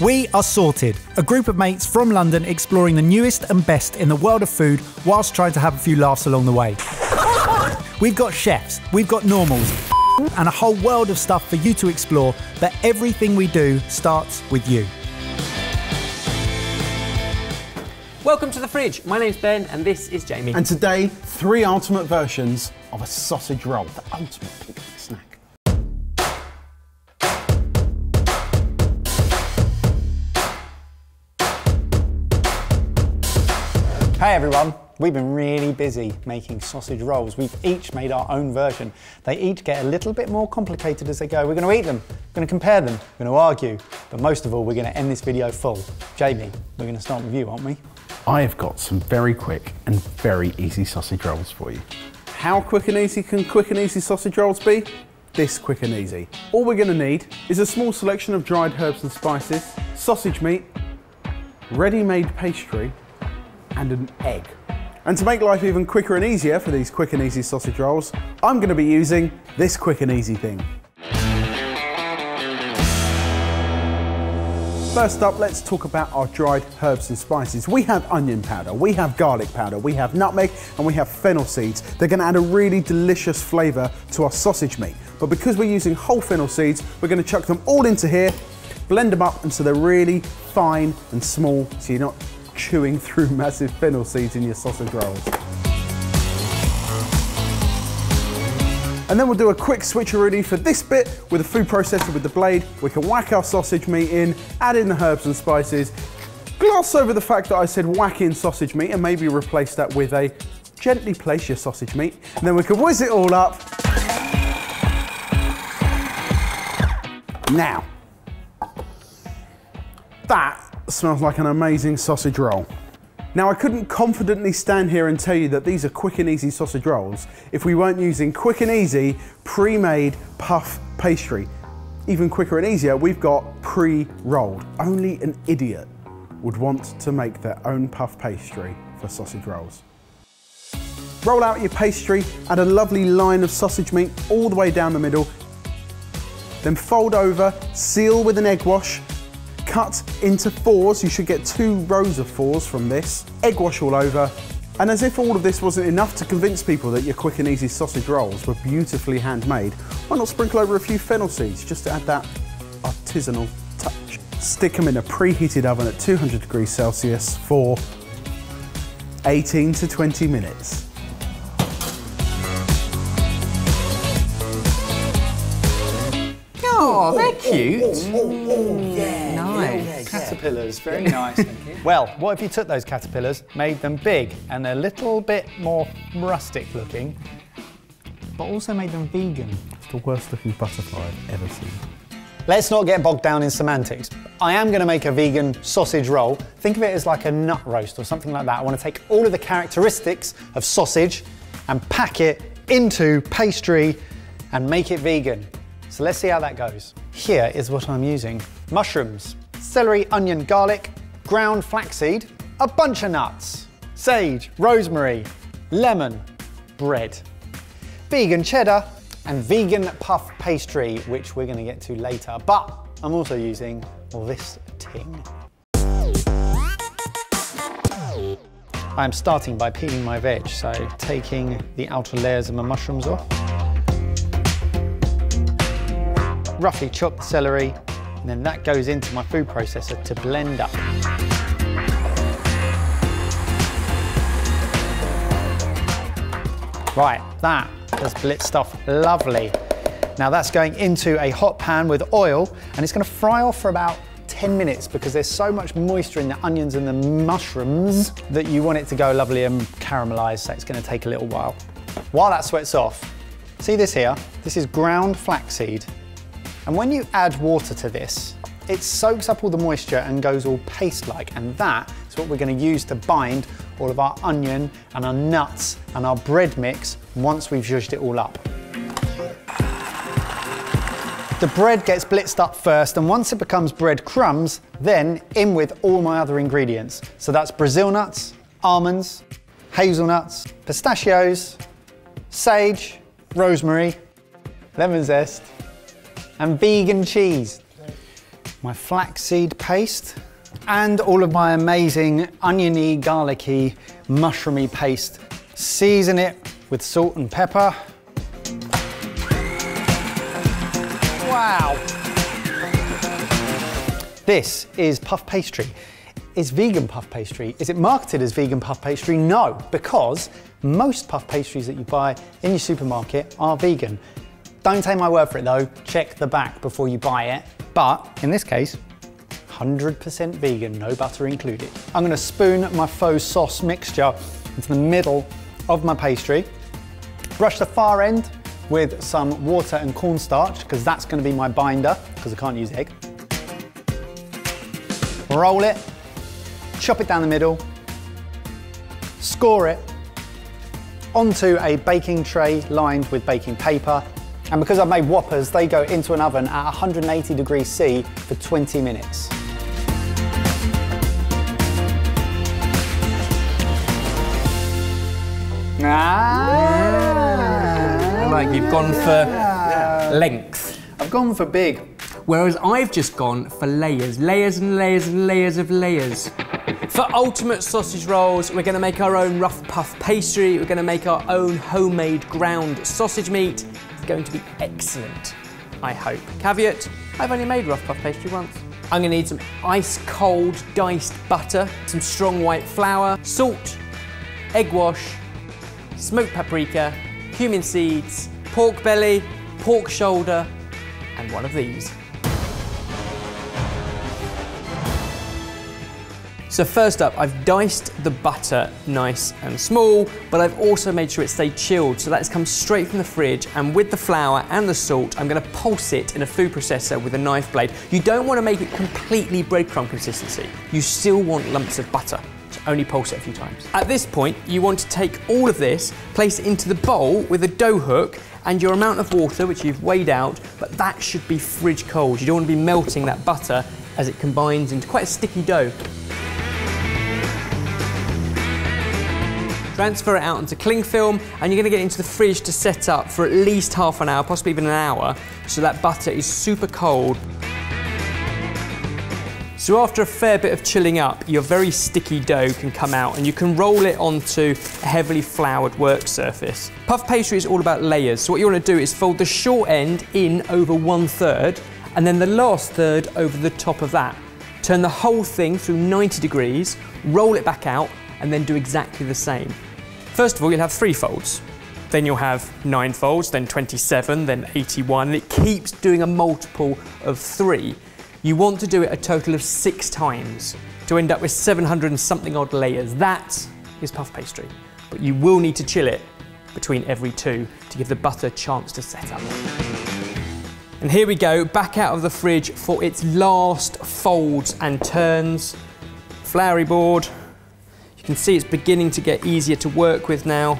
We are Sorted, a group of mates from London exploring the newest and best in the world of food whilst trying to have a few laughs along the way. We've got chefs, we've got normals, and a whole world of stuff for you to explore, but everything we do starts with you. Welcome to the fridge. My name's Ben and this is Jamie. And today, three ultimate versions of a sausage roll, the ultimate picnic Hey everyone, we've been really busy making sausage rolls. We've each made our own version. They each get a little bit more complicated as they go. We're going to eat them, we're going to compare them, we're going to argue, but most of all, we're going to end this video full. Jamie, we're going to start with you, aren't we? I've got some very quick and very easy sausage rolls for you. How quick and easy can quick and easy sausage rolls be? This quick and easy. All we're going to need is a small selection of dried herbs and spices, sausage meat, ready-made pastry, and an egg. And to make life even quicker and easier for these quick and easy sausage rolls, I'm going to be using this quick and easy thing. First up, let's talk about our dried herbs and spices. We have onion powder, we have garlic powder, we have nutmeg, and we have fennel seeds. They're gonna add a really delicious flavor to our sausage meat. But because we're using whole fennel seeds, we're gonna chuck them all into here, blend them up until they're really fine and small, so you're not chewing through massive fennel seeds in your sausage rolls. And then we'll do a quick switcheroo for this bit with a food processor with the blade. We can whack our sausage meat in, add in the herbs and spices, gloss over the fact that I said whack in sausage meat and maybe replace that with a gently place your sausage meat. And then we can whiz it all up. Now, that smells like an amazing sausage roll. Now I couldn't confidently stand here and tell you that these are quick and easy sausage rolls if we weren't using quick and easy pre-made puff pastry. Even quicker and easier, we've got pre-rolled. Only an idiot would want to make their own puff pastry for sausage rolls. Roll out your pastry, add a lovely line of sausage meat all the way down the middle, then fold over, seal with an egg wash, cut into fours. You should get two rows of fours from this. Egg wash all over. And as if all of this wasn't enough to convince people that your quick and easy sausage rolls were beautifully handmade, why not sprinkle over a few fennel seeds just to add that artisanal touch. Stick them in a preheated oven at 200 degrees Celsius for 18 to 20 minutes. Oh, they're cute. Oh, oh, oh, nice. Caterpillars, very nice. thank you. well, what if you took those caterpillars, made them big and a little bit more rustic looking, but also made them vegan? It's the worst looking butterfly I've ever seen. Let's not get bogged down in semantics. I am going to make a vegan sausage roll. Think of it as like a nut roast or something like that. I want to take all of the characteristics of sausage and pack it into pastry and make it vegan. So let's see how that goes. Here is what I'm using. Mushrooms, celery, onion, garlic, ground flaxseed, a bunch of nuts, sage, rosemary, lemon, bread, vegan cheddar, and vegan puff pastry, which we're gonna get to later. But I'm also using this ting. I'm starting by peeling my veg, so taking the outer layers of my mushrooms off. Roughly chop the celery, and then that goes into my food processor to blend up. Right, that has blitzed off lovely. Now that's going into a hot pan with oil and it's gonna fry off for about 10 minutes because there's so much moisture in the onions and the mushrooms that you want it to go lovely and caramelized, so it's gonna take a little while. While that sweats off, see this here? This is ground flaxseed. And when you add water to this, it soaks up all the moisture and goes all paste-like, and that is what we're gonna use to bind all of our onion and our nuts and our bread mix once we've zhuzhed it all up. The bread gets blitzed up first, and once it becomes bread crumbs, then in with all my other ingredients. So that's Brazil nuts, almonds, hazelnuts, pistachios, sage, rosemary, lemon zest, and vegan cheese. my flaxseed paste, and all of my amazing oniony, garlicky, mushroomy paste. Season it with salt and pepper. Wow. This is puff pastry. Is vegan puff pastry. Is it marketed as vegan puff pastry? No, because most puff pastries that you buy in your supermarket are vegan. Don't take my word for it though, check the back before you buy it. But in this case, 100% vegan, no butter included. I'm gonna spoon my faux sauce mixture into the middle of my pastry. Brush the far end with some water and cornstarch, because that's gonna be my binder, because I can't use egg. Roll it, chop it down the middle, score it onto a baking tray lined with baking paper. And because I've made whoppers, they go into an oven at 180 degrees C for 20 minutes. Ah. Like you've gone for length. I've gone for big. Whereas I've just gone for layers, layers and layers and layers of layers. For ultimate sausage rolls, we're gonna make our own rough puff pastry, we're gonna make our own homemade ground sausage meat. Going to be excellent, I hope. Caveat, I've only made rough puff pastry once. I'm gonna need some ice cold diced butter, some strong white flour, salt, egg wash, smoked paprika, cumin seeds, pork belly, pork shoulder, and one of these. So first up, I've diced the butter nice and small, but I've also made sure it stayed chilled. So that's come straight from the fridge. And with the flour and the salt, I'm gonna pulse it in a food processor with a knife blade. You don't wanna make it completely breadcrumb consistency. You still want lumps of butter. So only pulse it a few times. At this point, you want to take all of this, place it into the bowl with a dough hook and your amount of water, which you've weighed out, but that should be fridge cold. You don't want to be melting that butter as it combines into quite a sticky dough. Transfer it out onto cling film and you're going to get into the fridge to set up for at least half an hour, possibly even an hour, so that butter is super cold. So after a fair bit of chilling up, your very sticky dough can come out and you can roll it onto a heavily floured work surface. Puff pastry is all about layers, so what you want to do is fold the short end in over one third and then the last third over the top of that. Turn the whole thing through 90 degrees, roll it back out and then do exactly the same. First of all, you'll have three folds. Then you'll have nine folds, then 27, then 81, and it keeps doing a multiple of three. You want to do it a total of six times to end up with 700 and something odd layers. That is puff pastry. But you will need to chill it between every two to give the butter a chance to set up. And here we go, back out of the fridge for its last folds and turns. Floury board, you can see it's beginning to get easier to work with now.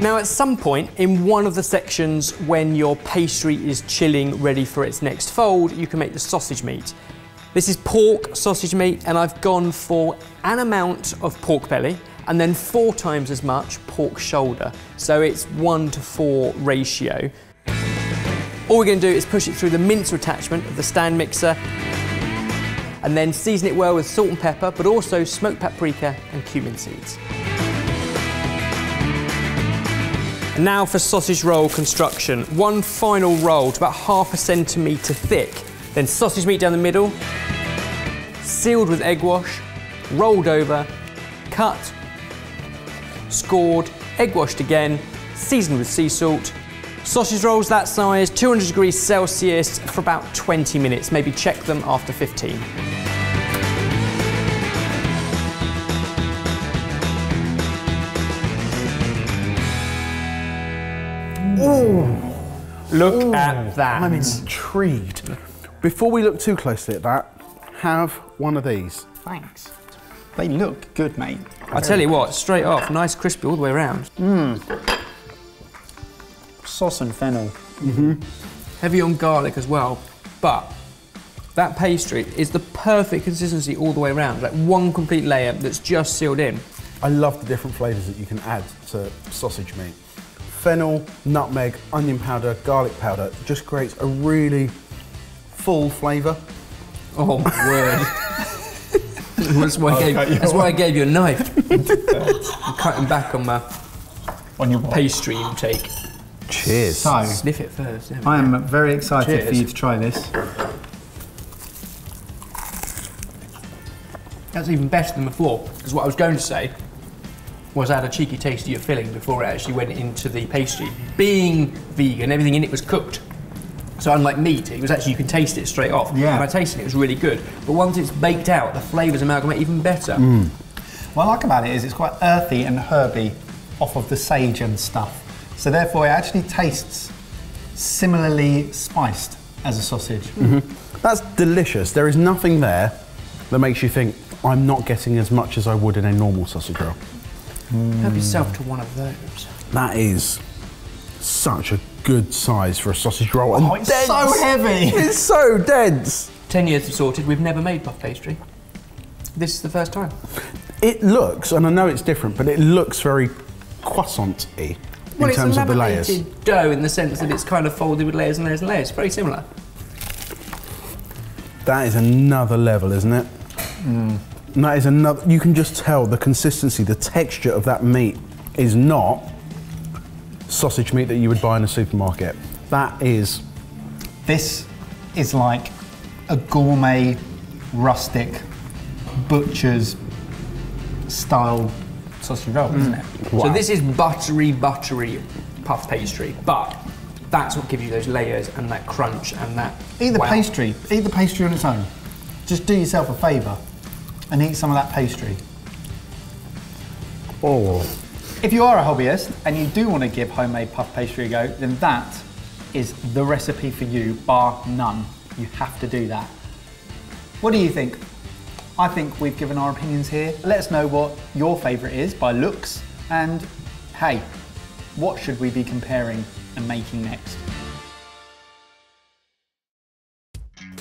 Now at some point in one of the sections when your pastry is chilling ready for its next fold, you can make the sausage meat. This is pork sausage meat and I've gone for an amount of pork belly and then four times as much pork shoulder. So it's one to four ratio. All we're going to do is push it through the mincer attachment of the stand mixer and then season it well with salt and pepper, but also smoked paprika and cumin seeds. And now for sausage roll construction. One final roll to about half a centimetre thick, then sausage meat down the middle, sealed with egg wash, rolled over, cut, scored, egg washed again, seasoned with sea salt, Sausage rolls that size, 200 degrees Celsius for about 20 minutes. Maybe check them after 15. Look at that. I'm intrigued. Before we look too closely at that, have one of these. Thanks. They look good, mate. I tell you what, straight off, nice crispy all the way around. Mmm. Sauce and fennel. Mm-hmm. Heavy on garlic as well, but that pastry is the perfect consistency all the way around. Like one complete layer that's just sealed in. I love the different flavours that you can add to sausage meat. fennel, nutmeg, onion powder, garlic powder just creates a really full flavour. Oh my word. that's, why I gave, that's why I gave you a knife. I'm cutting back on my On your pastry intake. Cheers. So, Sniff it first. I am very excited for you to try this. That's even better than before. Because what I was going to say was I had a cheeky taste of your filling before it actually went into the pastry. Being vegan, everything in it was cooked. So unlike meat, it was actually you can taste it straight off. Yeah. And I tasted it, it was really good. But once it's baked out, the flavours amalgamate even better. Hmm. What I like about it is it's quite earthy and herby off of the sage and stuff. So therefore it actually tastes similarly spiced as a sausage. Mm-hmm. That's delicious. There is nothing there that makes you think, I'm not getting as much as I would in a normal sausage roll. Help yourself to one of those. That is such a good size for a sausage roll. And Oh, it's so heavy. It's so dense. Ten years of sorted, we've never made puff pastry. This is the first time. It looks, and I know it's different, but it looks very croissant-y in it's terms of the layers. laminated dough in the sense that it's kind of folded with layers and layers and layers. Very similar. That is another level, isn't it? Mm. That is another. You can just tell the consistency, the texture of that meat is not sausage meat that you would buy in a supermarket. That is This is like a gourmet, rustic, butcher's style sausage roll, isn't it? So this is buttery, buttery puff pastry, but that's what gives you those layers and that crunch and that. Eat the wow. pastry. Eat the pastry on its own. Just do yourself a favour and eat some of that pastry. oh, If you are a hobbyist and you do want to give homemade puff pastry a go, then that is the recipe for you, bar none. You have to do that. What do you think? I think we've given our opinions here. Let us know what your favourite is by looks, and hey, what should we be comparing and making next?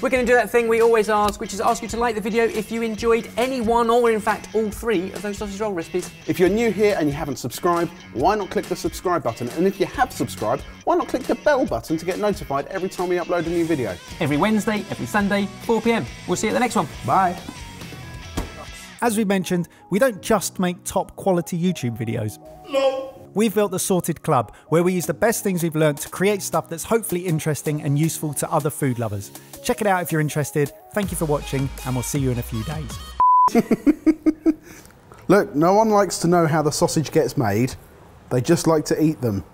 We're going to do that thing we always ask, which is ask you to like the video if you enjoyed any one or, in fact, all three of those sausage roll recipes. If you're new here and you haven't subscribed, why not click the subscribe button? And if you have subscribed, why not click the bell button to get notified every time we upload a new video? Every Wednesday, every Sunday, 4 pm. We'll see you at the next one. Bye. As we mentioned, we don't just make top quality YouTube videos. No. We've built the Sorted Club, where we use the best things we've learned to create stuff that's hopefully interesting and useful to other food lovers. Check it out if you're interested. Thank you for watching, and we'll see you in a few days. Look, no one likes to know how the sausage gets made. They just like to eat them.